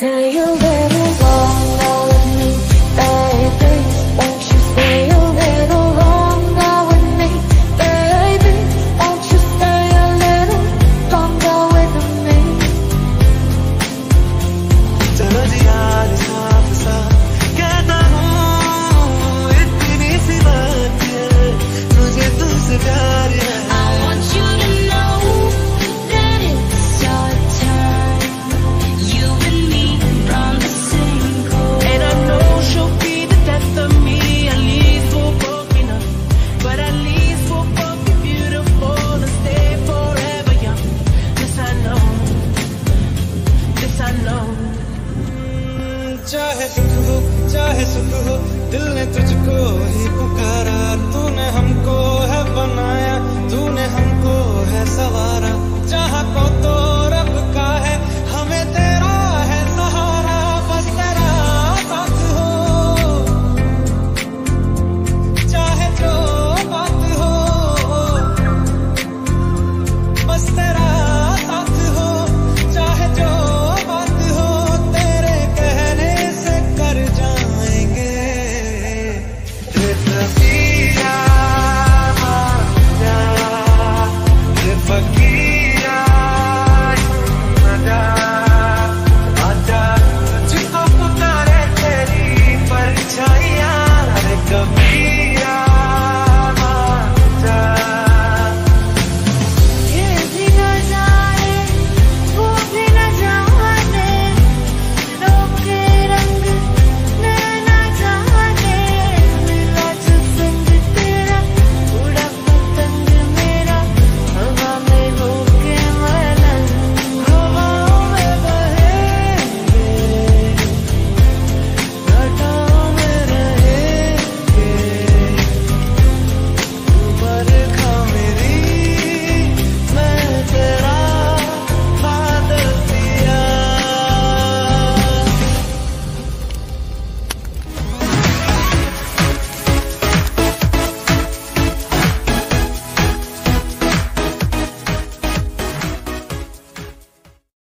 Now you better चाहे दुख हो, चाहे सुख हो, दिल ने तुझको ही पुकारा, तूने हमको है बनाया।